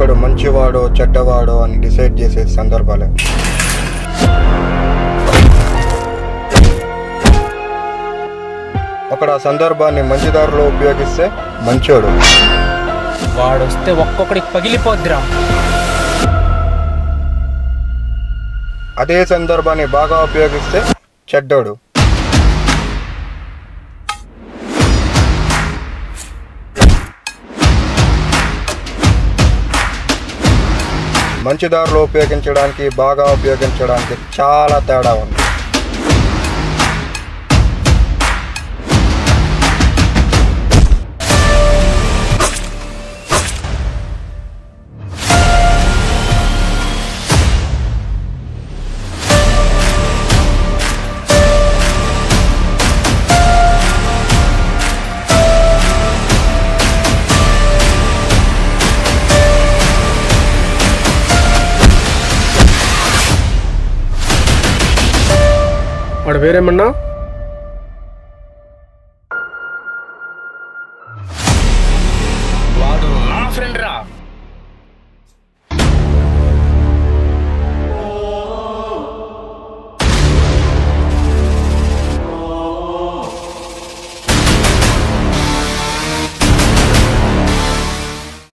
ఒకడు మంచివాడో చెడ్డవాడో అని డిసైడ్ చేసే సందర్భాలే. ఒకడు ఆ సందర్భాన్ని మంచి దారిలో ఉపయోగిస్తే మంచోడు. వాడొస్తే ఒక్కొక్కడికి పగిలిపోద్దిరా. అదే సందర్భాన్ని బాగా ఉపయోగిస్తే చెడ్డోడు. మంచి దారిలో ఉపయోగించడానికి బాగా ఉపయోగించడానికి చాలా తేడా ఉంది. వాడు వేరేమన్నా? వాడు నా ఫ్రెండ్ రా